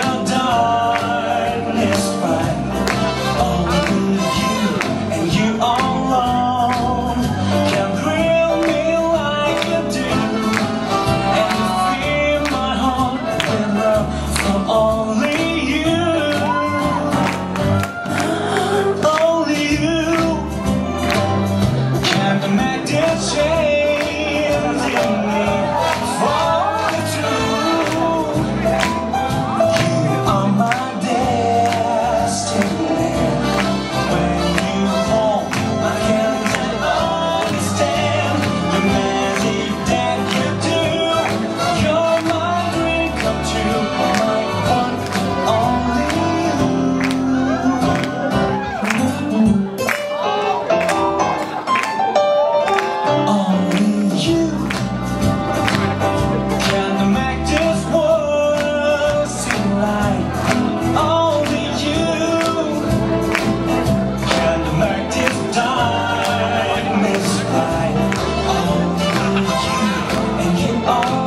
down. Oh.